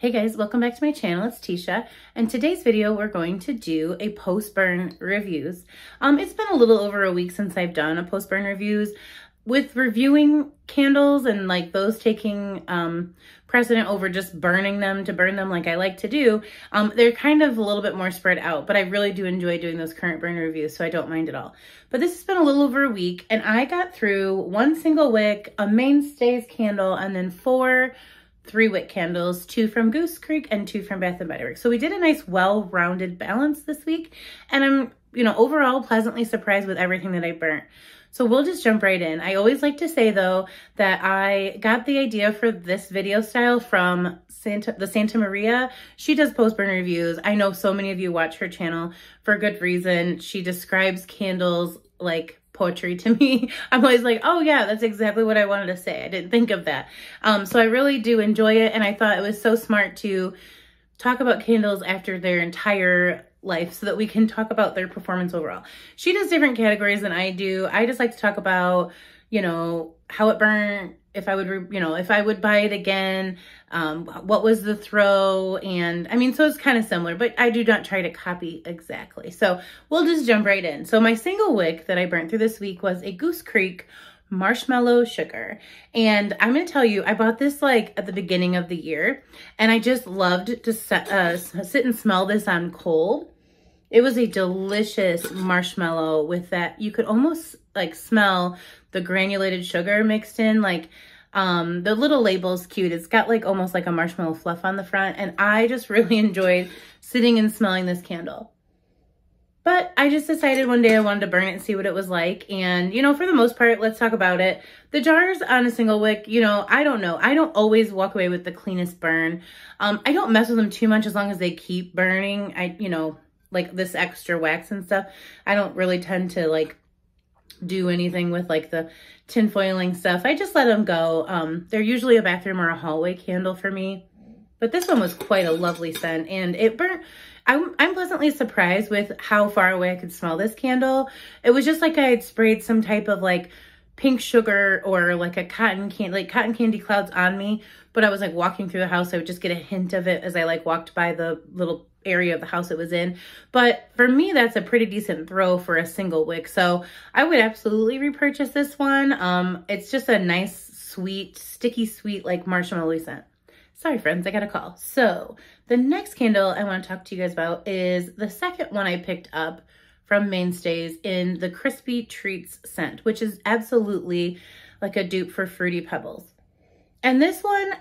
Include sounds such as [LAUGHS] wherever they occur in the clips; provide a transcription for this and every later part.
Hey guys, welcome back to my channel. It's Teesha, and today's video we're going to do a post-burn reviews. Um, it's been a little over a week since I've done a post-burn reviews. With reviewing candles and like those taking um, precedent over just burning them to burn them like I like to do, um, they're kind of a little bit more spread out, but I really do enjoy doing those current burn reviews, so I don't mind at all. But this has been a little over a week, and I got through one single wick, a mainstays candle, and then four three wick candles, two from Goose Creek and two from Bath & Body Works. So we did a nice well-rounded balance this week and I'm, you know, overall pleasantly surprised with everything that I burnt. So we'll just jump right in. I always like to say though that I got the idea for this video style from Santa, the Santa Maria. She does post burn reviews. I know so many of you watch her channel for good reason. She describes candles like poetry to [LAUGHS] me. I'm always like, oh yeah, that's exactly what I wanted to say. I didn't think of that. Um, so I really do enjoy it. And I thought it was so smart to talk about candles after their entire life so that we can talk about their performance overall. She does different categories than I do. I just like to talk about, you know, how it burned, if I would, you know, if I would buy it again, um, what was the throw? And I mean, so it's kind of similar, but I do not try to copy exactly. So we'll just jump right in. So my single wick that I burnt through this week was a Goose Creek marshmallow sugar. And I'm going to tell you, I bought this like at the beginning of the year and I just loved to uh, sit and smell this on cold. It was a delicious marshmallow with that. You could almost like smell the granulated sugar mixed in. Like um, the little label's cute. It's got like almost like a marshmallow fluff on the front. And I just [LAUGHS] really enjoyed sitting and smelling this candle. But I just decided one day I wanted to burn it and see what it was like. And, you know, for the most part, let's talk about it. The jars on a single wick, you know, I don't know. I don't always walk away with the cleanest burn. Um, I don't mess with them too much as long as they keep burning. I, you know, like this extra wax and stuff. I don't really tend to like do anything with like the tin foiling stuff. I just let them go. Um, they're usually a bathroom or a hallway candle for me. But this one was quite a lovely scent and it burnt. I'm, I'm pleasantly surprised with how far away I could smell this candle. It was just like I had sprayed some type of like pink sugar or like a cotton candy, like cotton candy clouds on me. But I was like walking through the house. I would just get a hint of it as I like walked by the little area of the house it was in. But for me, that's a pretty decent throw for a single wick. So I would absolutely repurchase this one. Um, it's just a nice, sweet, sticky sweet, like marshmallow scent. Sorry, friends, I got a call. So the next candle I want to talk to you guys about is the second one I picked up from Mainstays in the Krispy Treats scent, which is absolutely like a dupe for Fruity Pebbles. And this one,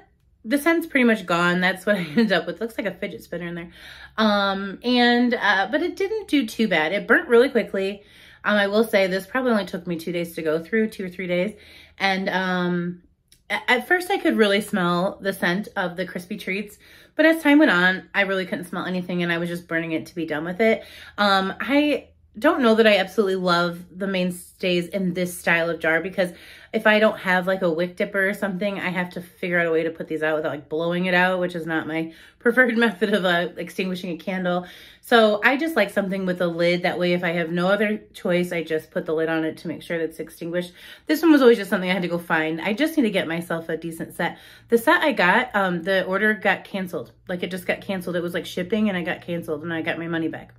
the scent's pretty much gone. That's what I [LAUGHS] ended up with. Looks like a fidget spinner in there. Um, and, uh, but it didn't do too bad. It burnt really quickly. Um, I will say this probably only took me two days to go through, two or three days. And, um, at first I could really smell the scent of the crispy treats, but as time went on, I really couldn't smell anything and I was just burning it to be done with it. Um, I don't know that I absolutely love the mainstays in this style of jar because if I don't have like a wick dipper or something, I have to figure out a way to put these out without like blowing it out, which is not my [LAUGHS] preferred method of uh, extinguishing a candle. So I just like something with a lid. That way, if I have no other choice, I just put the lid on it to make sure that it's extinguished. This one was always just something I had to go find. I just need to get myself a decent set. The set I got, um, the order got canceled. Like it just got canceled. It was like shipping and I got canceled and I got my money back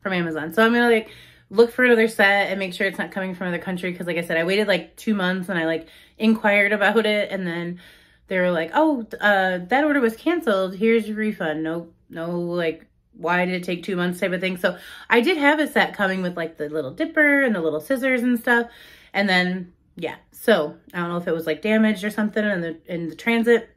from Amazon. So I'm gonna like look for another set and make sure it's not coming from another country. Cause like I said, I waited like two months and I like inquired about it. And then they were like, oh, uh, that order was canceled. Here's your refund. No, no, like, why did it take two months type of thing. So I did have a set coming with like the little dipper and the little scissors and stuff. And then, yeah. So I don't know if it was like damaged or something in the, in the transit.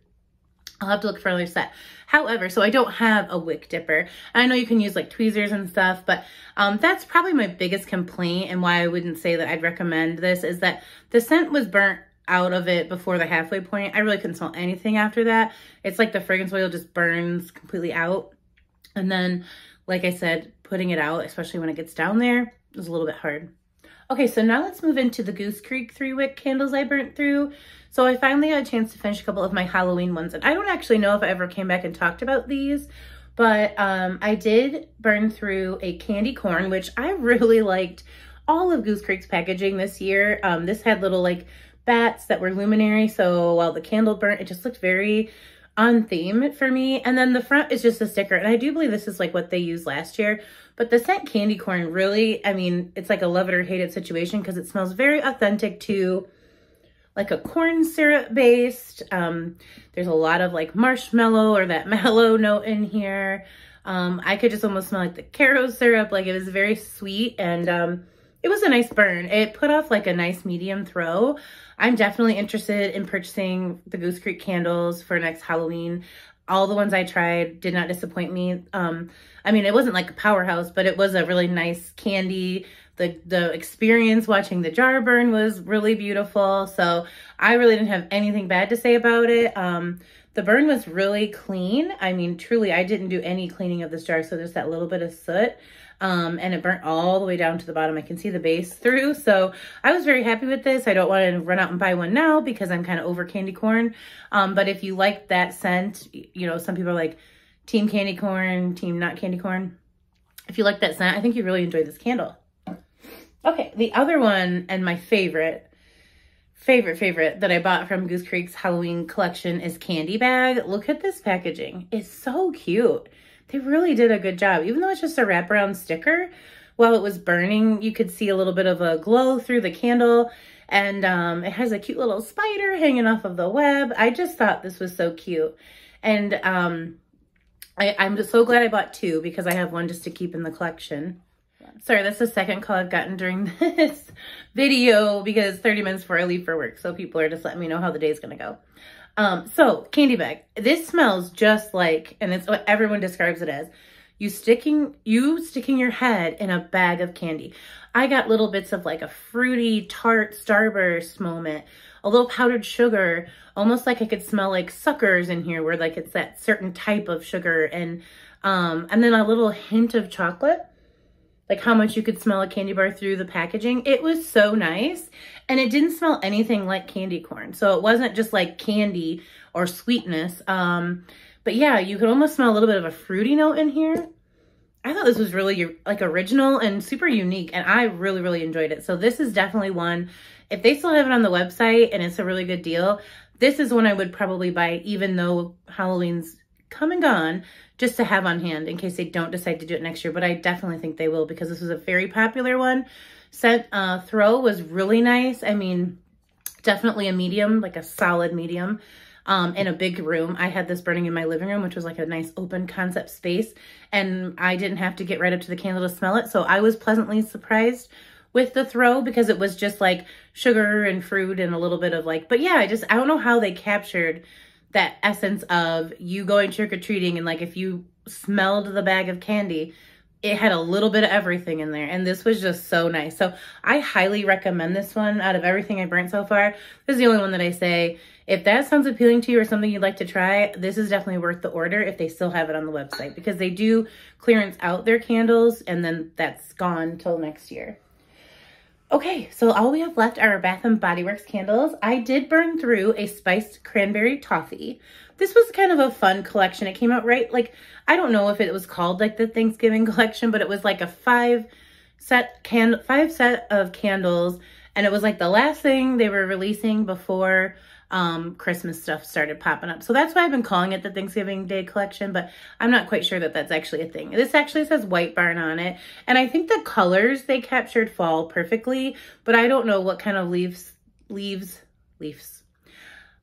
I'll have to look for another set. However, so I don't have a wick dipper. I know you can use like tweezers and stuff, but um, that's probably my biggest complaint and why I wouldn't say that I'd recommend this is that the scent was burnt out of it before the halfway point. I really couldn't smell anything after that. It's like the fragrance oil just burns completely out. And then, like I said, putting it out, especially when it gets down there, is a little bit hard. Okay, so now let's move into the Goose Creek three wick candles I burnt through. So I finally got a chance to finish a couple of my Halloween ones. And I don't actually know if I ever came back and talked about these, but um, I did burn through a candy corn, which I [LAUGHS] really liked all of Goose Creek's packaging this year. Um, this had little like bats that were luminary. So while the candle burnt, it just looked very on theme for me. And then the front is just a sticker. And I do believe this is like what they used last year. But the scent candy corn really, I mean, it's like a love it or hate it situation because it smells very authentic to like a corn syrup based. Um, there's a lot of like marshmallow or that [LAUGHS] mellow note in here. Um, I could just almost smell like the Karo syrup. Like it was very sweet and um, it was a nice burn. It put off like a nice medium throw. I'm definitely interested in purchasing the Goose Creek candles for next Halloween. All the ones I tried did not disappoint me. Um, I mean, it wasn't like a powerhouse, but it was a really nice candy. The, the experience watching the jar burn was really beautiful. So I really didn't have anything bad to say about it. Um, the burn was really clean. I mean, truly, I didn't do any cleaning of this jar, so there's that little bit of soot. Um, and it burnt all the way down to the bottom. I can see the base through. So I was very happy with this. I don't want to run out and buy one now because I'm kind of over candy corn. Um, but if you like that scent, you know, some people are like team candy corn, team not candy corn. If you like that scent, I think you really enjoy this candle. Okay, the other one and my favorite favorite, favorite that I bought from Goose Creek's Halloween collection is Candy Bag. Look at this packaging. It's so cute. They really did a good job. Even though it's just a wraparound sticker, while it was burning, you could see a little bit of a glow through the candle. And um, it has a cute little spider hanging off of the web. I just thought this was so cute. And um, I, I'm just so glad I bought two because I have one just to keep in the collection. Sorry, that's the second call I've gotten during [LAUGHS] this video because 30 minutes before I leave for work. So people are just letting me know how the day is going to go. Um, so candy bag, this smells just like, and it's what everyone describes it as, you sticking, you sticking your head in a bag of candy. I got little bits of like a fruity tart starburst moment, a little powdered sugar, almost like I could smell like suckers in here where like it's that certain type of sugar and, um, and then a little hint of chocolate like how much you could smell a candy bar through the packaging. It was so nice. And it didn't smell anything like candy corn. So it wasn't just like candy or sweetness. Um, but yeah, you could almost smell a little bit of a fruity note in here. I thought this was really like original and super unique and I really, really enjoyed it. So this is definitely one, if they still have it on the website and it's a really good deal, this is one I would probably buy even though Halloween's come and gone just to have on hand in case they don't decide to do it next year. But I definitely think they will because this was a very popular one. Scent uh, throw was really nice. I mean, definitely a medium, like a solid medium um, in a big room. I had this burning in my living room, which was like a nice open concept space. And I didn't have to get right up to the candle to smell it. So I was pleasantly surprised with the throw because it was just like sugar and fruit and a little bit of like, but yeah, I just, I don't know how they captured that essence of you going trick-or-treating and like if you smelled the bag of candy, it had a little bit of everything in there. And this was just so nice. So I highly recommend this one out of everything I burnt so far. This is the only one that I say, if that sounds appealing to you or something you'd like to try, this is definitely worth the order if they still have it on the website because they do clearance out their candles and then that's gone till next year. Okay, so all we have left are Bath & Body Works candles. I did burn through a spiced cranberry toffee. This was kind of a fun collection. It came out right, like, I don't know if it was called like the Thanksgiving [LAUGHS] collection, but it was like a five set can five set of candles. And it was like the last thing they were releasing before um, Christmas stuff started popping up. So that's why I've been calling it the Thanksgiving Day collection, but I'm not quite sure that that's actually a thing. This actually says White Barn on it. And I think the colors they captured fall perfectly, but I don't know what kind of leaves, leaves, leaves.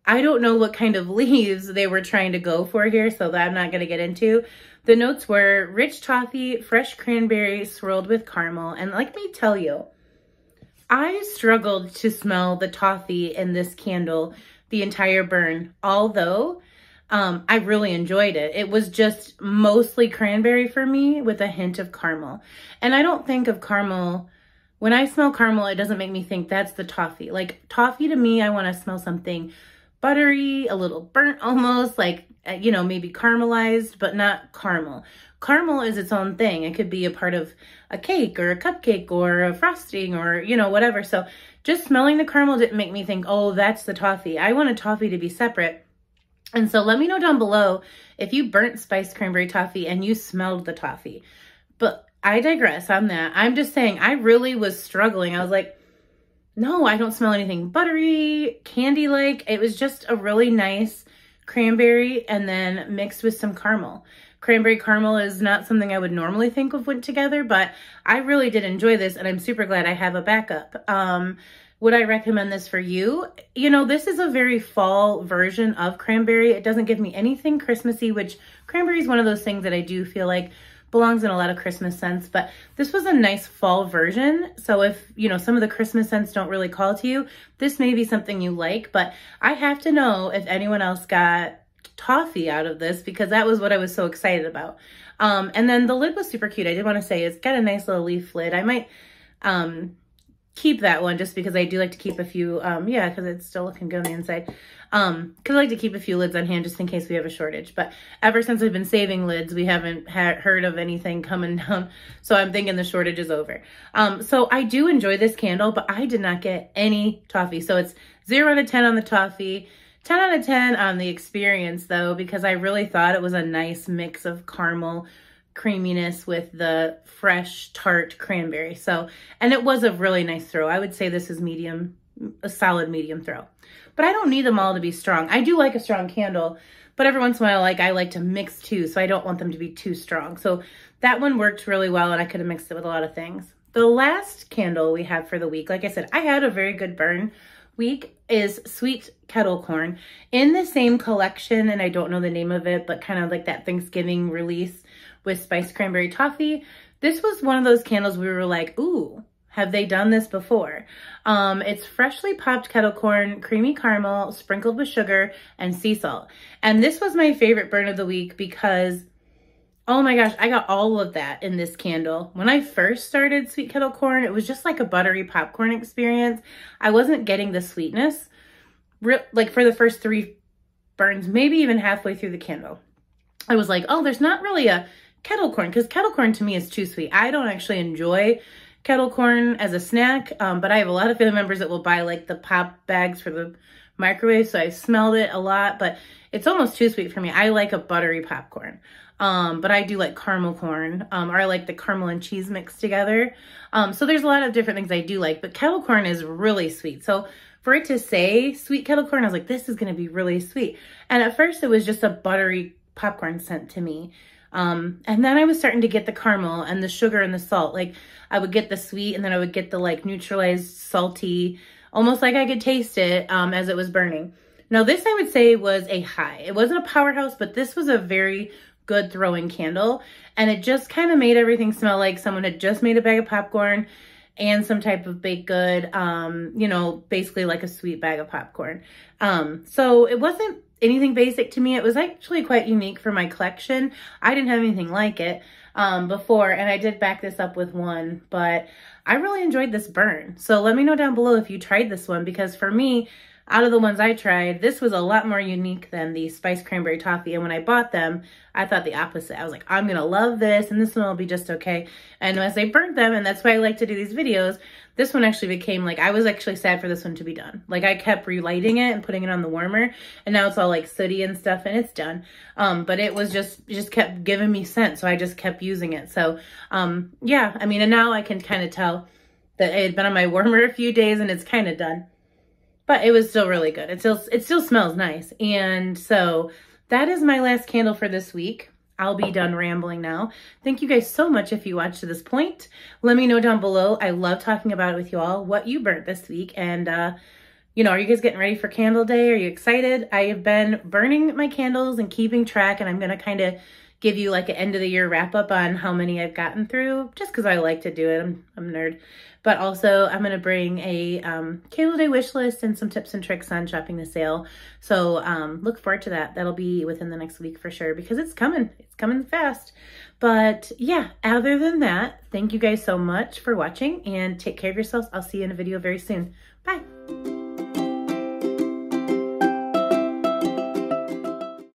I don't know what kind of [LAUGHS] leaves they were trying to go for here, so that I'm not going to get into. The notes were rich toffee, fresh cranberry swirled with caramel. And let me tell you, I struggled to smell the toffee in this candle the entire burn, although um, I really enjoyed it. It was just mostly cranberry for me with a hint of caramel. And I don't think of caramel, when I smell caramel, it doesn't make me think that's the toffee. Like toffee to me, I want to smell something buttery, a little burnt [LAUGHS] almost, like, uh, you know, maybe caramelized, but not caramel. Caramel is its own thing. It could be a part of a cake or a cupcake or a frosting or, you know, whatever. So just smelling the caramel didn't make me think, oh, that's the toffee. I want a toffee to be separate. And so let me know down below if you burnt spiced cranberry toffee and you smelled the toffee. But I digress on that. I'm just saying I really was struggling. I was like, no, I don't smell anything buttery, candy-like. It was just a really nice cranberry and then mixed with some caramel. Cranberry caramel is not something I would normally think of went together, but I really did enjoy this and I'm super glad I have a backup. Um, would I recommend this for you? You know, this is a very fall version of cranberry. It doesn't give me anything Christmassy, which cranberry is one of those things that I do feel like belongs in a lot of Christmas scents, but this was a nice fall version. So if, you know, some of the Christmas scents don't really call to you, this may be something you like, but I have to know if anyone else got toffee out of this because that was what I was so excited about. Um, and then the lid was super cute. I did want to say it's got a nice little leaf lid. I might um, keep that one just because I do like to keep a few, um, yeah, because it's still looking good on the inside. Um, cause I like to keep a few lids on hand just in case we have a shortage. But ever since I've been saving lids, we haven't heard of anything coming down. [LAUGHS] So I'm thinking the shortage is over. Um, so I do enjoy this candle, but I did not get any toffee. So it's zero out of 10 on the toffee. 10 out of 10 on the experience though, because I really thought it was a nice mix of caramel creaminess with the fresh tart cranberry. So, and it was a really nice throw. I would say this is medium, a solid medium throw. But I don't need them all to be strong. I do like a strong candle, but every once in a while, like I like to mix too, so I don't want them to be too strong. So that one worked really well and I could have mixed it with a lot of things. The last candle we have for the week, like I said, I had a very good burn week is Sweet Kettle Corn in the same collection, and I don't know the name of it, but kind of like that Thanksgiving release with Spiced Cranberry Toffee. This was one of those candles we were like, ooh, have they done this before? Um, it's freshly popped kettle corn, creamy caramel, sprinkled with sugar, and sea salt. And this was my favorite burn of the week because Oh my gosh, I got all of that in this candle. When I first started Sweet Kettle Corn, it was just like a buttery popcorn experience. I wasn't getting the sweetness, like for the first three burns, maybe even halfway through the candle. I was like, oh, there's not really a kettle corn, because kettle corn to me is too sweet. I don't actually enjoy kettle corn as a snack, um, but I have a lot of family members that will buy like the pop bags for the microwave, so I smelled it a lot, but it's almost too sweet for me. I like a buttery popcorn. Um, but I do like caramel corn, um, or I like the caramel and cheese mixed together. Um, so there's a lot of different things I do like, but kettle corn is really sweet. So for it to say sweet kettle corn, I was like, this is going to be really sweet. And at first it was just a buttery popcorn scent to me. Um, and then I was starting to get the caramel and the sugar and the salt. Like I would get the sweet and then I would get the like neutralized salty, almost like I could taste it, um, as it was burning. Now this I would say was a high. It wasn't a powerhouse, but this was a very good throwing candle. And it just kind of made everything smell like someone had just made a bag of popcorn and some type of baked good, um, you know, basically like a sweet bag of popcorn. Um, so it wasn't anything basic to me. It was actually quite unique for my collection. I didn't have anything like it um, before, and I did back this up with one, but I really enjoyed this burn. So let me know down below if you tried this one, because for me, out of the ones I tried, this was a lot more unique than the Spice Cranberry Toffee. And when I bought them, I thought the opposite. I was like, I'm going to love this and this one will be just okay. And as I burnt them, and that's why I like to do these videos, this one actually became like, I was actually sad for this one to be done. Like I kept relighting it and putting it on the warmer and now it's all like sooty and stuff and it's done. Um, but it was just, just kept giving me scent. So I just kept using it. So, um, yeah, I mean, and now I can kind of tell that it had been on my warmer a few days and it's kind of done but it was still really good. It still, it still smells nice. And so that is my last candle for this week. I'll be done rambling now. Thank you guys so much if you watched to this point. Let me know down below. I love talking about it with you all, what you burnt this week. And, uh, you know, are you guys getting ready for candle day? Are you excited? I have been burning my candles and keeping track, and I'm going to kind of give you like an end of the year wrap up on how many I've gotten through, just because I like to do it. I'm, I'm a nerd. But also I'm going to bring a um, Candle Day wish list and some tips and tricks on shopping the sale. So um, look forward to that. That'll be within the next week for sure because it's coming. It's coming fast. But yeah, other than that, thank you guys so much for watching and take care of yourselves. I'll see you in a video very soon. Bye.